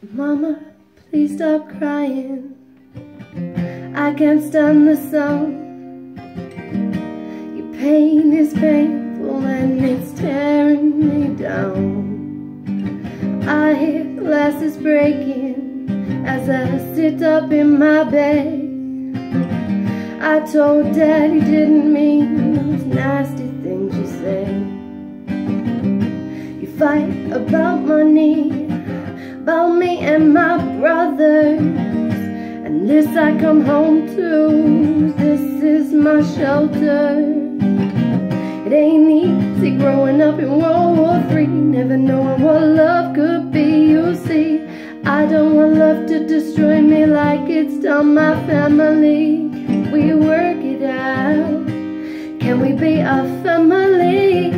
Mama, please stop crying. I can't stand the sound. Your pain is painful and it's tearing me down. I hear glasses breaking as I sit up in my bed. I told Dad he didn't mean this I come home to. This is my shelter. It ain't easy growing up in World War III Never knowing what love could be, you see. I don't want love to destroy me like it's done my family. We work it out? Can we be a family?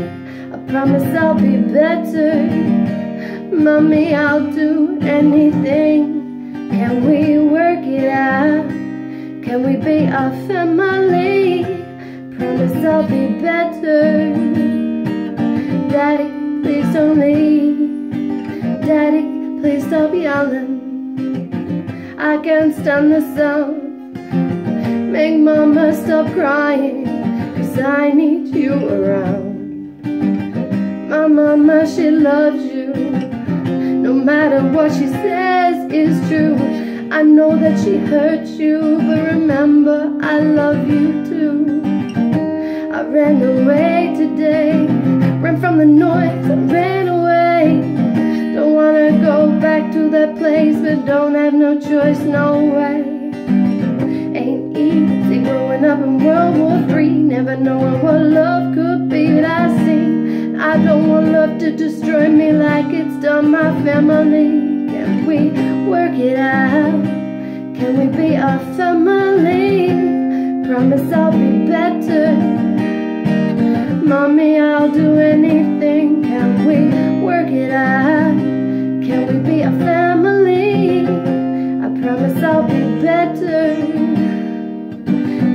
I promise I'll be better. Mommy, I'll do anything Can we work it out? Can we be a family? Promise I'll be better. Daddy, please don't leave. Daddy, please stop yelling I can't stand the sound Make mama stop crying Cause I need you around. My mama, she loves you no matter what she says is true. I know that she hurt you But remember I love you too. I ran away today Ran from the noise, I ran away. Don't wanna go back to that place But don't have no choice, no way. Ain't easy growing up in World War III Never knowing what love could be But I see. I don't want love to destroy me like it's done my family work it out? Can we be a family? Promise I'll be better Mommy, I'll do anything Can we work it out? Can we be a family? I promise I'll be better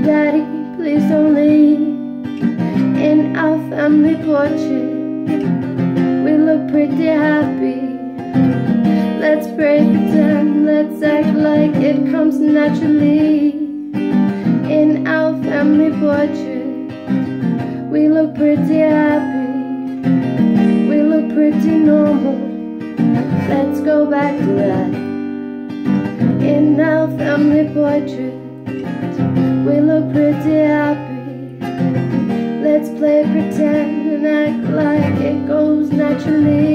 Daddy, please don't leave In our family portrait let's act like it comes naturally. In our family portrait We look pretty happy. We look pretty normal. Let's go back to that. In our family portrait We look pretty happy. Let's play pretend and act like it goes naturally